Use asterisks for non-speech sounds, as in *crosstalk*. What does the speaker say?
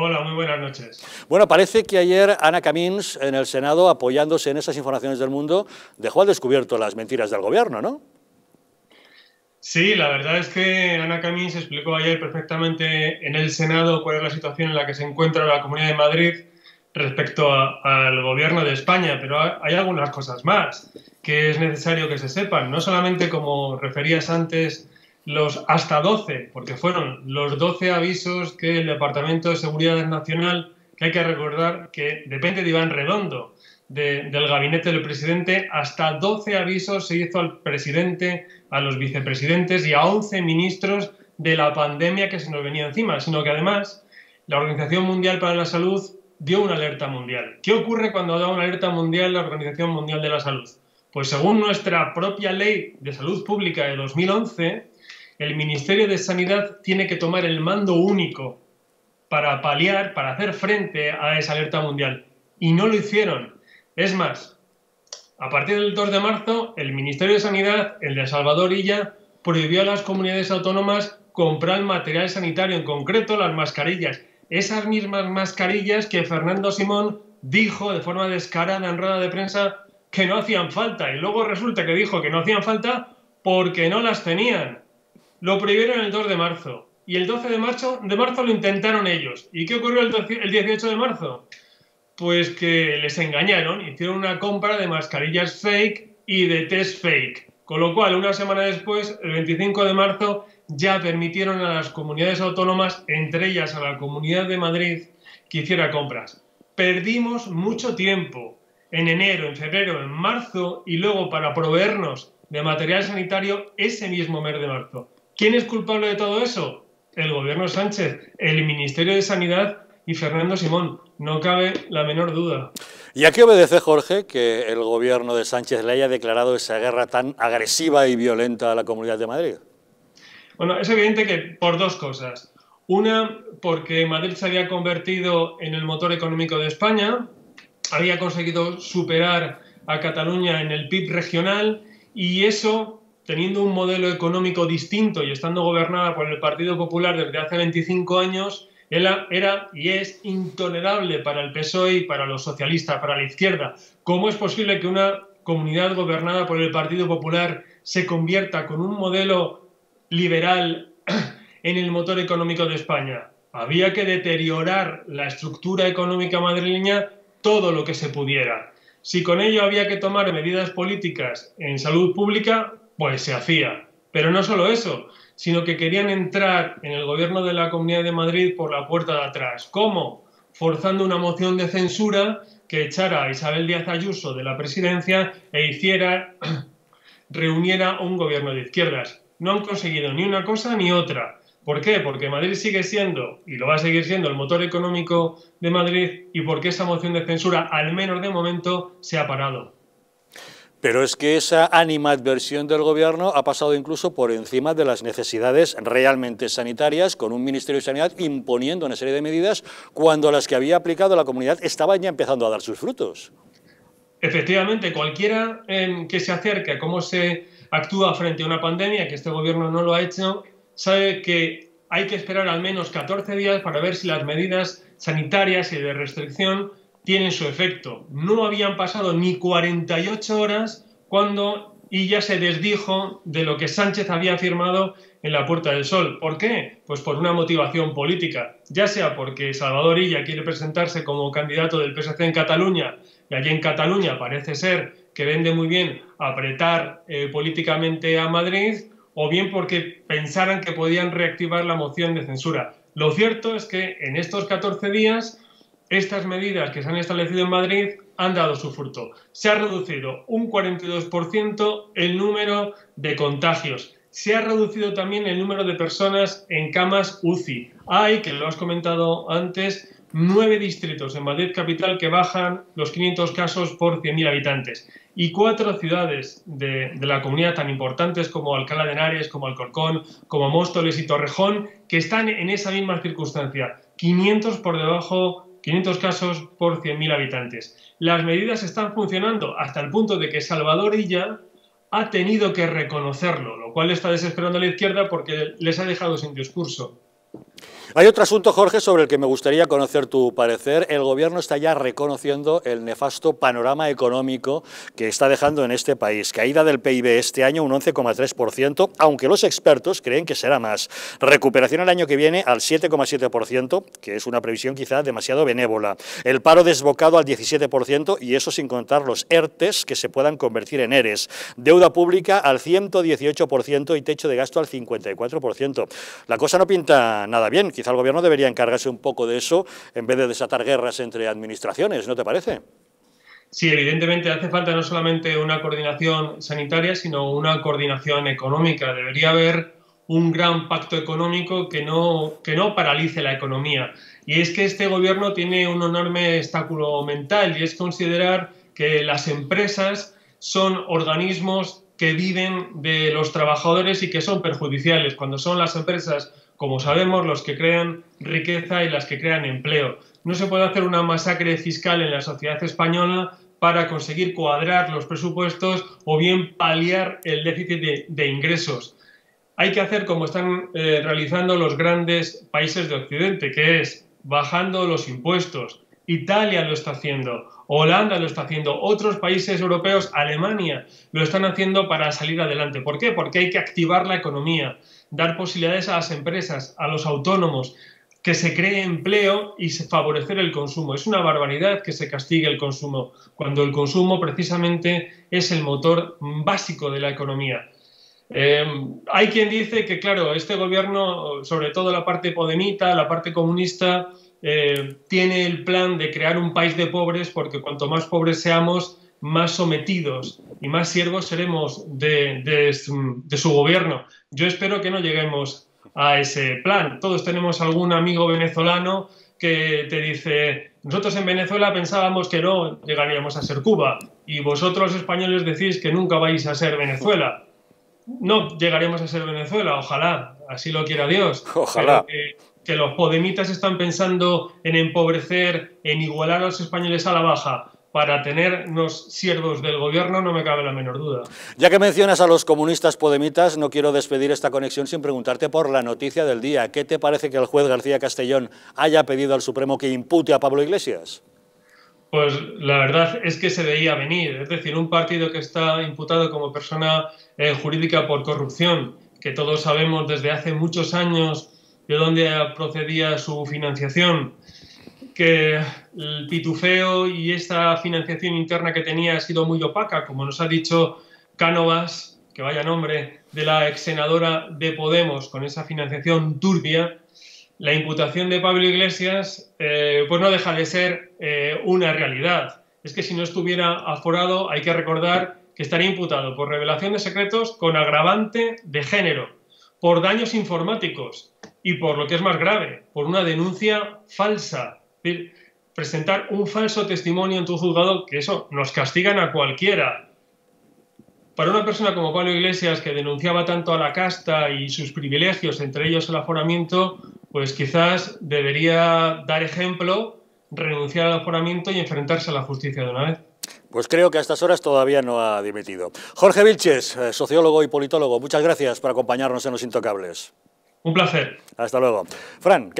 Hola, muy buenas noches. Bueno, parece que ayer Ana Camins en el Senado, apoyándose en esas informaciones del mundo, dejó al descubierto las mentiras del gobierno, ¿no? Sí, la verdad es que Ana Camins explicó ayer perfectamente en el Senado cuál es la situación en la que se encuentra la Comunidad de Madrid respecto al gobierno de España, pero hay algunas cosas más que es necesario que se sepan, no solamente como referías antes los hasta 12, porque fueron los 12 avisos que el Departamento de Seguridad Nacional, que hay que recordar que depende de Iván Redondo, del gabinete del presidente, hasta 12 avisos se hizo al presidente, a los vicepresidentes y a 11 ministros de la pandemia que se nos venía encima, sino que además la Organización Mundial para la Salud dio una alerta mundial. ¿Qué ocurre cuando da una alerta mundial la Organización Mundial de la Salud? Pues según nuestra propia ley de salud pública de 2011, el Ministerio de Sanidad tiene que tomar el mando único para paliar, para hacer frente a esa alerta mundial. Y no lo hicieron. Es más, a partir del 2 de marzo, el Ministerio de Sanidad, el de Salvador Illa, prohibió a las comunidades autónomas comprar material sanitario, en concreto las mascarillas. Esas mismas mascarillas que Fernando Simón dijo de forma descarada en rueda de prensa que no hacían falta. Y luego resulta que dijo que no hacían falta porque no las tenían. Lo prohibieron el 2 de marzo y el 12 de marzo, de marzo lo intentaron ellos. ¿Y qué ocurrió el, 18 de marzo? Pues que les engañaron, hicieron una compra de mascarillas fake y de test fake. Con lo cual, una semana después, el 25 de marzo, ya permitieron a las comunidades autónomas, entre ellas a la Comunidad de Madrid, que hiciera compras. Perdimos mucho tiempo en enero, en febrero, en marzo y luego para proveernos de material sanitario ese mismo mes de marzo. ¿Quién es culpable de todo eso? El gobierno Sánchez, el Ministerio de Sanidad y Fernando Simón. No cabe la menor duda. ¿Y a qué obedece, Jorge, que el gobierno de Sánchez le haya declarado esa guerra tan agresiva y violenta a la Comunidad de Madrid? Bueno, es evidente que por dos cosas. Una, porque Madrid se había convertido en el motor económico de España, había conseguido superar a Cataluña en el PIB regional y eso teniendo un modelo económico distinto y estando gobernada por el Partido Popular desde hace 25 años, era, y es intolerable para el PSOE y para los socialistas, para la izquierda. ¿Cómo es posible que una comunidad gobernada por el Partido Popular se convierta con un modelo liberal *clears throat* en el motor económico de España? Había que deteriorar la estructura económica madrileña todo lo que se pudiera. Si con ello había que tomar medidas políticas en salud pública, pues se hacía. Pero no solo eso, sino que querían entrar en el gobierno de la Comunidad de Madrid por la puerta de atrás. ¿Cómo? Forzando una moción de censura que echara a Isabel Díaz Ayuso de la presidencia e hiciera, *clears throat* reuniera un gobierno de izquierdas. No han conseguido ni una cosa ni otra. ¿Por qué? Porque Madrid sigue siendo, y lo va a seguir siendo, el motor económico de Madrid y porque esa moción de censura, al menos de momento, se ha parado. Pero es que esa animadversión del Gobierno ha pasado incluso por encima de las necesidades realmente sanitarias, con un Ministerio de Sanidad imponiendo una serie de medidas cuando las que había aplicado la comunidad estaban ya empezando a dar sus frutos. Efectivamente, cualquiera em, que se acerque a cómo se actúa frente a una pandemia, que este Gobierno no lo ha hecho, sabe que hay que esperar al menos 14 días para ver si las medidas sanitarias y de restricción tienen su efecto. No habían pasado ni 48 horas cuando y se desdijo de lo que Sánchez había afirmado en la Puerta del Sol. ¿Por qué? Pues por una motivación política, ya sea porque Salvador Illa quiere presentarse como candidato del PSC en Cataluña y allí en Cataluña parece ser que vende muy bien apretar eh, políticamente a Madrid, o bien porque pensaran que podían reactivar la moción de censura. Lo cierto es que en estos 14 días estas medidas que se han establecido en Madrid han dado su fruto. Se ha reducido un 42% el número de contagios. Se ha reducido también el número de personas en camas UCI. Hay, que lo has comentado antes, nueve distritos en Madrid capital que bajan los 500 casos por 100.000 habitantes y cuatro ciudades de, de, la comunidad tan importantes como Alcalá de Henares, como Alcorcón, como Móstoles y Torrejón, que están en esa misma circunstancia, 500 por debajo 500 casos por 100.000 habitantes. Las medidas están funcionando hasta el punto de que Salvador Illa ha tenido que reconocerlo, lo cual está desesperando a la izquierda porque les ha dejado sin discurso. Hay otro asunto, Jorge, sobre el que me gustaría conocer tu parecer. El Gobierno está ya reconociendo el nefasto panorama económico que está dejando en este país. Caída del PIB este año un 11,3%, aunque los expertos creen que será más. Recuperación el año que viene al 7,7%, que es una previsión quizá demasiado benévola. El paro desbocado al 17% y eso sin contar los ERTES que se puedan convertir en ERES. Deuda pública al 118% y techo de gasto al 54%. La cosa no pinta nada bien. Quizá el Gobierno debería encargarse un poco de eso en vez de desatar guerras entre administraciones, ¿no te parece? Sí, evidentemente hace falta no solamente una coordinación sanitaria, sino una coordinación económica. Debería haber un gran pacto económico que no, que no paralice la economía. Y es que este gobierno tiene un enorme obstáculo mental y es considerar que las empresas son organismos que viven de los trabajadores y que son perjudiciales, cuando son las empresas como sabemos, los que crean riqueza y las que crean empleo. No se puede hacer una masacre fiscal en la sociedad española para conseguir cuadrar los presupuestos o bien paliar el déficit de, ingresos. Hay que hacer como están eh, realizando los grandes países de Occidente, que es bajando los impuestos. Italia lo está haciendo, Holanda lo está haciendo, otros países europeos, Alemania, lo están haciendo para salir adelante. ¿Por qué? Porque hay que activar la economía, dar posibilidades a las empresas, a los autónomos, que se cree empleo y favorecer el consumo. Es una barbaridad que se castigue el consumo, cuando el consumo precisamente es el motor básico de la economía. Eh, hay quien dice que, claro, este gobierno, sobre todo la parte podemita, la parte comunista, eh, tiene el plan de crear un país de pobres porque cuanto más pobres seamos, más sometidos y más siervos seremos de, su gobierno. Yo espero que no lleguemos a ese plan. Todos tenemos algún amigo venezolano que te dice, nosotros en Venezuela pensábamos que no llegaríamos a ser Cuba y vosotros españoles decís que nunca vais a ser Venezuela. No llegaremos a ser Venezuela, ojalá, así lo quiera Dios. Ojalá que los podemitas están pensando en empobrecer, en igualar a los españoles a la baja para tenernos siervos del gobierno, no me cabe la menor duda. Ya que mencionas a los comunistas podemitas, no quiero despedir esta conexión sin preguntarte por la noticia del día. ¿Qué te parece que el juez García Castellón haya pedido al Supremo que impute a Pablo Iglesias? Pues la verdad es que se veía venir, es decir, un partido que está imputado como persona eh, jurídica por corrupción, que todos sabemos desde hace muchos años de dónde procedía su financiación, que el pitufeo y esta financiación interna que tenía ha sido muy opaca, como nos ha dicho Cánovas, que vaya nombre, de la ex senadora de Podemos, con esa financiación turbia, la imputación de Pablo Iglesias eh, pues no deja de ser eh, una realidad. Es que si no estuviera aforado, hay que recordar que estaría imputado por revelación de secretos con agravante de género, por daños informáticos, y por lo que es más grave, por una denuncia falsa. presentar un falso testimonio en tu juzgado, que eso nos castigan a cualquiera. Para una persona como Pablo Iglesias, que denunciaba tanto a la casta y sus privilegios, entre ellos el aforamiento, pues quizás debería dar ejemplo, renunciar al aforamiento y enfrentarse a la justicia de una vez. Pues creo que a estas horas todavía no ha dimitido. Jorge Vilches, eh, sociólogo y politólogo, muchas gracias por acompañarnos en Los Intocables. Un placer. Hasta luego. Fran,